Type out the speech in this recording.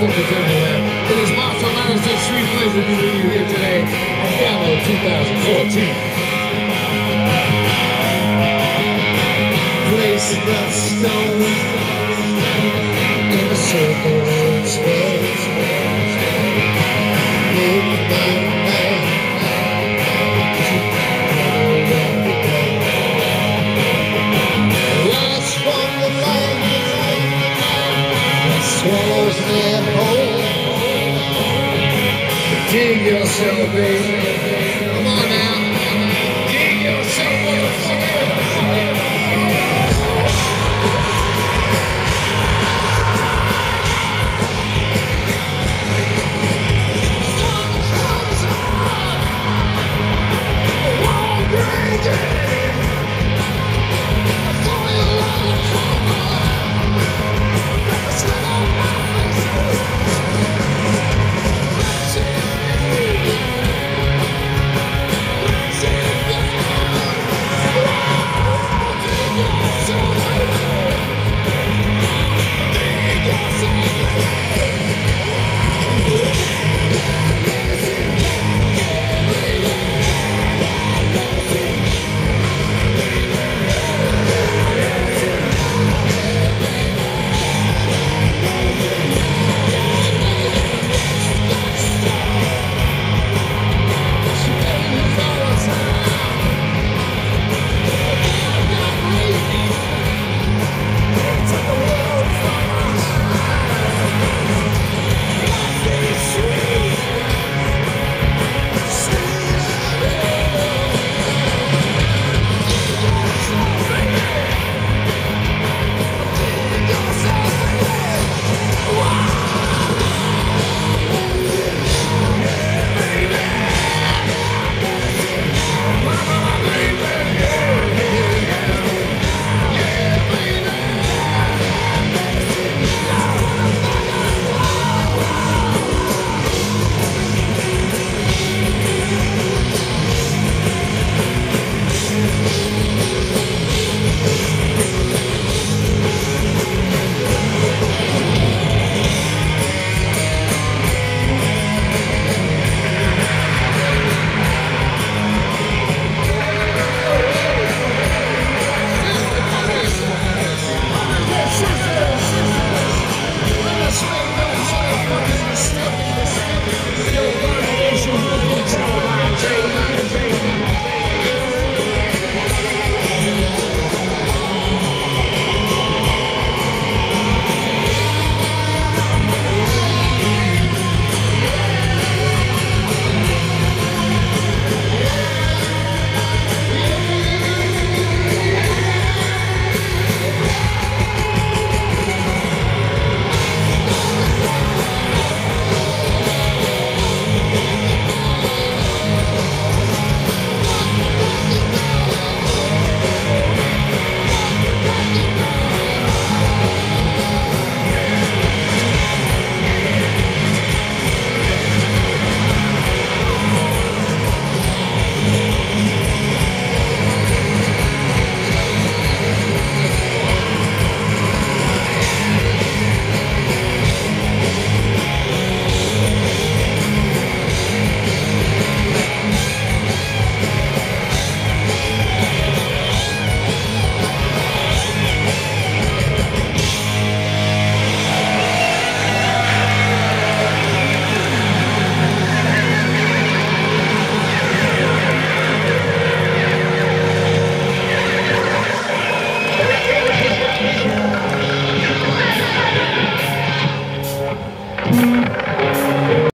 motherfuckers everywhere. It is Marshall Madison Street Pleasure to you here today at Gallo 2014. Place the stone in a circle swallows their